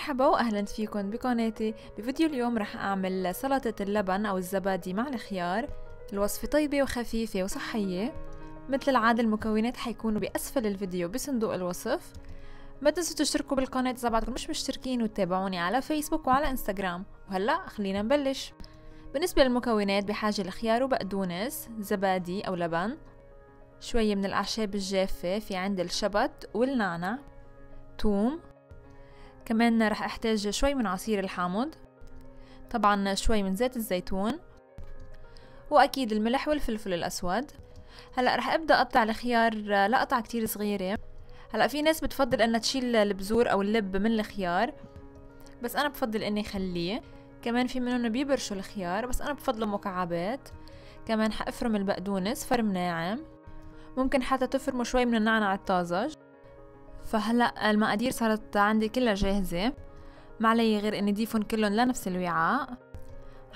مرحبا واهلا فيكم بقناتي. بفيديو اليوم رح أعمل سلطة اللبن أو الزبادي مع الخيار. الوصفة طيبة وخفيفة وصحية مثل العادة المكونات حيكونوا بأسفل الفيديو بصندوق الوصف. ما تنسوا تشتركوا بالقناة إذا بعدكم مش مشتركين وتتابعوني على فيسبوك وعلى إنستغرام. وهلأ خلينا نبلش. بالنسبة للمكونات بحاجة لخيار وبقدونس زبادي أو لبن. شوية من الأعشاب الجافة في عندي الشبت والنعنع توم. كمان رح أحتاج شوي من عصير الحامض طبعا شوي من زيت الزيتون وأكيد الملح والفلفل الأسود. هلأ رح أبدأ أقطع الخيار لقطع كتير صغيرة. هلأ في ناس بتفضل إنها تشيل البذور أو اللب من الخيار بس أنا بفضل إني خليه كمان في منهم بيبرشوا الخيار بس أنا بفضله مكعبات. كمان حأفرم البقدونس فرم ناعم. ممكن حتى تفرموا شوي من النعنع الطازج. فهلا المقادير صارت عندي كلها جاهزة. ما علي غير إني ضيفهم كلهم لنفس الوعاء.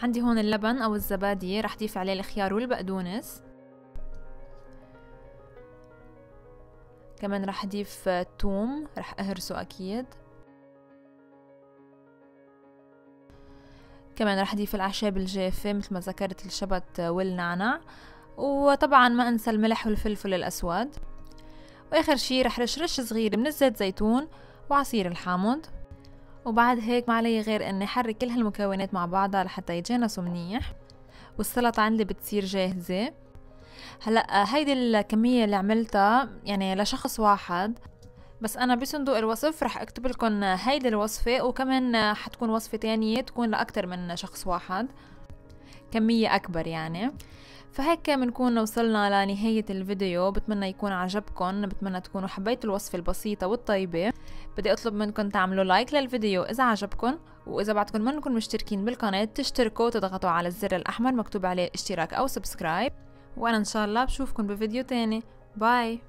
عندي هون اللبن أو الزبادي رح ضيف عليه الخيار والبقدونس. كمان رح اضيف توم رح أهرسه أكيد. كمان رح اضيف الأعشاب الجافة مثل ما ذكرت الشبت والنعنع وطبعا ما أنسى الملح والفلفل الأسود. وآخر شي رح رش رش صغير من الزيت زيتون وعصير الحامض. وبعد هيك ما علي غير إني حرك كل هالمكونات مع بعضها لحتى يتجانسوا منيح. والسلطة عندي بتصير جاهزة. هلا هيدي الكمية اللي عملتها يعني لشخص واحد. بس أنا بصندوق الوصف رح أكتب لكم هيدي الوصفة وكمان حتكون وصفة تانية تكون لأكتر من شخص واحد. كمية أكبر يعني. فهيك بنكون وصلنا لنهاية الفيديو. بتمنى يكون عجبكم بتمنى تكونوا حبيتوا الوصفة البسيطة والطيبة. بدي أطلب منكم تعملوا like للفيديو إذا عجبكم وإذا بعدكم منكم مشتركين بالقناة تشتركوا وتضغطوا على الزر الأحمر مكتوب عليه اشتراك أو subscribe. وأنا إن شاء الله بشوفكم بفيديو تاني. باي.